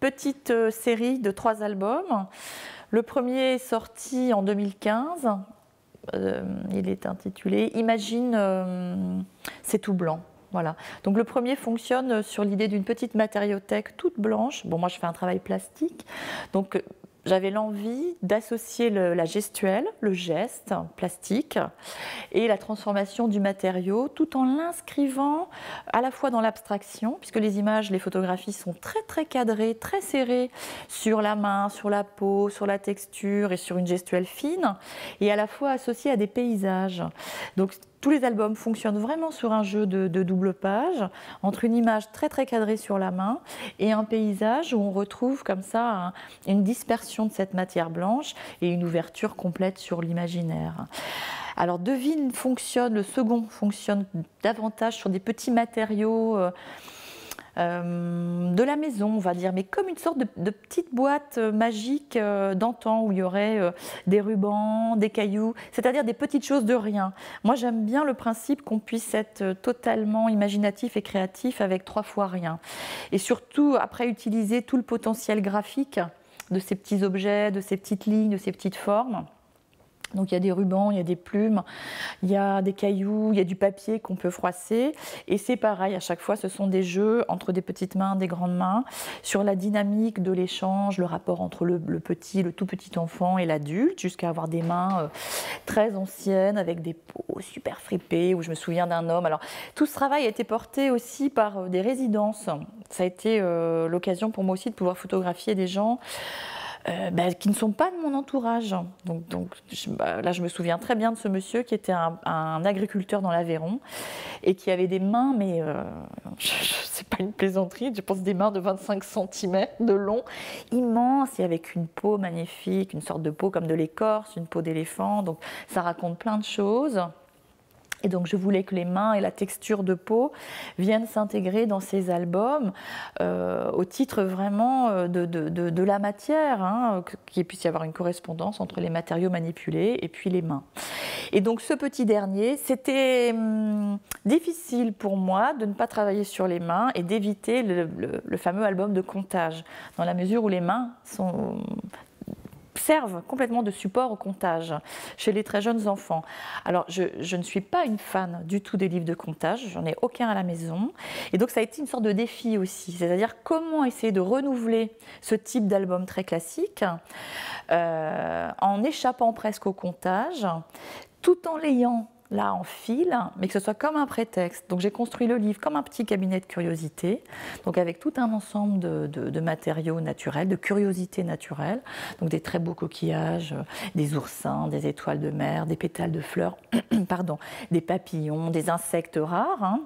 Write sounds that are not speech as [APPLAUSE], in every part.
petite euh, série de trois albums. Le premier est sorti en 2015. Euh, il est intitulé Imagine, euh, c'est tout blanc. Voilà. Donc le premier fonctionne sur l'idée d'une petite matériothèque toute blanche. Bon, moi je fais un travail plastique. Donc j'avais l'envie d'associer la gestuelle, le geste plastique, et la transformation du matériau, tout en l'inscrivant à la fois dans l'abstraction, puisque les images, les photographies sont très très cadrées, très serrées sur la main, sur la peau, sur la texture et sur une gestuelle fine, et à la fois associées à des paysages. Tous les albums fonctionnent vraiment sur un jeu de, double page, entre une image très très cadrée sur la main et un paysage où on retrouve comme ça une dispersion de cette matière blanche et une ouverture complète sur l'imaginaire. Alors Devine fonctionne, le second fonctionne davantage sur des petits matériaux. Euh, euh, de la maison, on va dire, mais comme une sorte de, petite boîte euh, magique euh, d'antan où il y aurait des rubans, des cailloux, c'est-à-dire des petites choses de rien. Moi, j'aime bien le principe qu'on puisse être totalement imaginatif et créatif avec trois fois rien. Et surtout, après, utiliser tout le potentiel graphique de ces petits objets, de ces petites lignes, de ces petites formes. Donc il y a des rubans, il y a des plumes, il y a des cailloux, il y a du papier qu'on peut froisser. Et c'est pareil, à chaque fois, ce sont des jeux entre des petites mains, des grandes mains, sur la dynamique de l'échange, le rapport entre le, petit, le tout petit enfant et l'adulte, jusqu'à avoir des mains euh, très anciennes avec des peaux super fripées, où je me souviens d'un homme. Alors tout ce travail a été porté aussi par euh, des résidences. Ça a été euh, l'occasion pour moi aussi de pouvoir photographier des gens. Euh, bah, qui ne sont pas de mon entourage. Donc, bah, là, je me souviens très bien de ce monsieur qui était un, agriculteur dans l'Aveyron et qui avait des mains, mais euh, [LAUGHS] c'est pas une plaisanterie, je pense des mains de 25 cm de long, immenses et avec une peau magnifique, une sorte de peau comme de l'écorce, une peau d'éléphant. Donc ça raconte plein de choses. Et donc je voulais que les mains et la texture de peau viennent s'intégrer dans ces albums euh, au titre vraiment euh, de, de, la matière, hein, qu'il puisse y avoir une correspondance entre les matériaux manipulés et puis les mains. Et donc ce petit dernier, c'était hum, difficile pour moi de ne pas travailler sur les mains et d'éviter le, le, fameux album de comptage, dans la mesure où les mains sont servent complètement de support au comptage chez les très jeunes enfants. Alors, je, ne suis pas une fan du tout des livres de comptage, j'en ai aucun à la maison. Et donc, ça a été une sorte de défi aussi, c'est-à-dire comment essayer de renouveler ce type d'album très classique euh, en échappant presque au comptage, tout en l'ayant là en fil, mais que ce soit comme un prétexte. Donc j'ai construit le livre comme un petit cabinet de curiosité, donc avec tout un ensemble de, matériaux naturels, de curiosités naturelles, donc des très beaux coquillages, des oursins, des étoiles de mer, des pétales de fleurs, [CLEARS THROAT] pardon, des papillons, des insectes rares. Hein.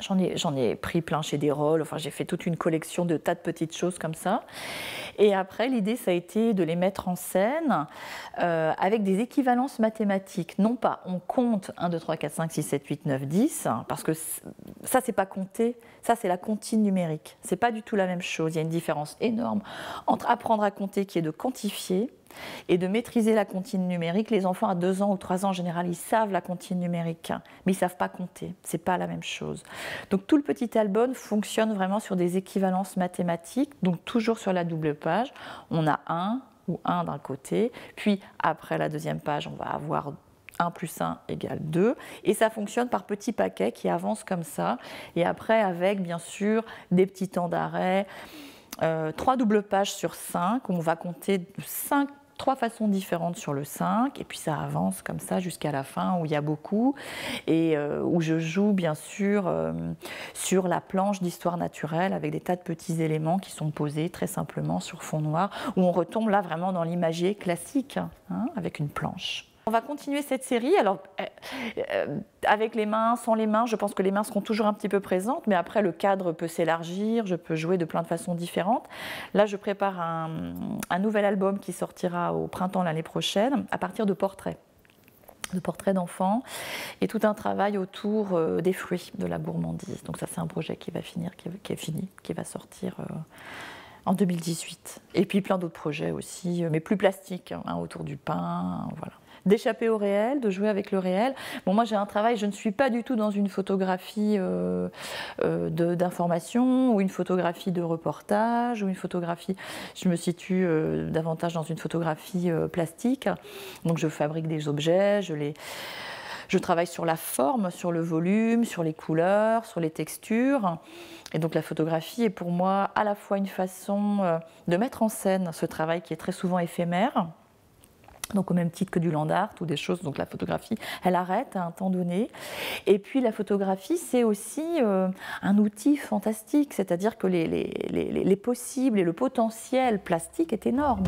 J'en ai, pris plein chez des rôles, enfin j'ai fait toute une collection de tas de petites choses comme ça. Et après, l'idée, ça a été de les mettre en scène euh, avec des équivalences mathématiques. Non pas on compte 1, 2, 3, 4, 5, 6, 7, 8, 9, 10, parce que ça, c'est pas compter, ça, c'est la comptine numérique. C'est pas du tout la même chose. Il y a une différence énorme entre apprendre à compter, qui est de quantifier, et de maîtriser la comptine numérique. Les enfants à 2 ans ou 3 ans en général, ils savent la comptine numérique, mais ils savent pas compter. C'est pas la même chose. Donc tout le petit album fonctionne vraiment sur des équivalences mathématiques, donc toujours sur la double page. On a 1 ou 1 d'un côté, puis après la deuxième page, on va avoir 1 plus 1 égale 2. Et ça fonctionne par petits paquets qui avancent comme ça. Et après, avec bien sûr des petits temps d'arrêt. Euh, trois doubles pages sur 5, on va compter 5 trois façons différentes sur le 5, et puis ça avance comme ça jusqu'à la fin où il y a beaucoup, et euh, où je joue bien sûr euh, sur la planche d'histoire naturelle avec des tas de petits éléments qui sont posés très simplement sur fond noir, où on retombe là vraiment dans l'imagier classique, hein, avec une planche. On va continuer cette série. Alors, euh, euh, avec les mains, sans les mains, je pense que les mains seront toujours un petit peu présentes, mais après, le cadre peut s'élargir, je peux jouer de plein de façons différentes. Là, je prépare un, nouvel album qui sortira au printemps l'année prochaine à partir de portraits de portraits d'enfants et tout un travail autour euh, des fruits, de la gourmandise. Donc ça, c'est un projet qui va finir, qui, est fini, qui va sortir en 2018. Et puis plein d'autres projets aussi, mais plus plastiques, hein, autour du pain, voilà. D'échapper au réel, de jouer avec le réel. Bon, moi j'ai un travail, je ne suis pas du tout dans une photographie euh, euh, d'information ou une photographie de reportage ou une photographie, je me situe euh, davantage dans une photographie plastique. Donc je fabrique des objets, je les... Je travaille sur la forme, sur le volume, sur les couleurs, sur les textures. Et donc la photographie est pour moi à la fois une façon de mettre en scène ce travail qui est très souvent éphémère, donc au même titre que du land art ou des choses, donc la photographie, elle arrête à un temps donné. Et puis la photographie, c'est aussi euh, un outil fantastique, c'est-à-dire que les, les, les, les, possibles et le potentiel plastique est énorme.